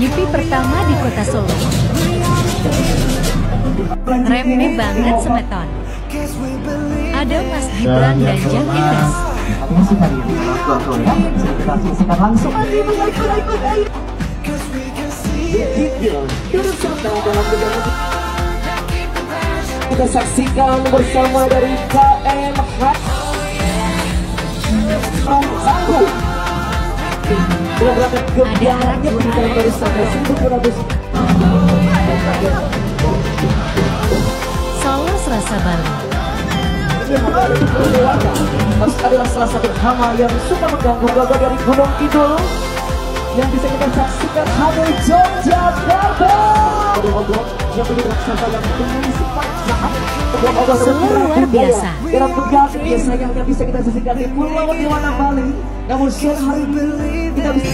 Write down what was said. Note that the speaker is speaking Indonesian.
Nyepi pertama di kota Solo. Rame banget semeton. Ada Mas Gibran dan tuan-tuan ya. Kita saksikan langsung. Kita bersama dari KM Sudah berangkat ke biaranya Kita baru sampai 1200 Solo Selasa Bali. Mas adalah salah satu hama yang suka mengganggu gagah dari Gunung Kidul yang bisa kita saksikan hari Yogyakarta. Obrol-obrol yang yang luar biasa. Dalam tugas biasanya yang bisa kita saksikan di Pulau Dewata Bali. Namun siang hari ini kita bisa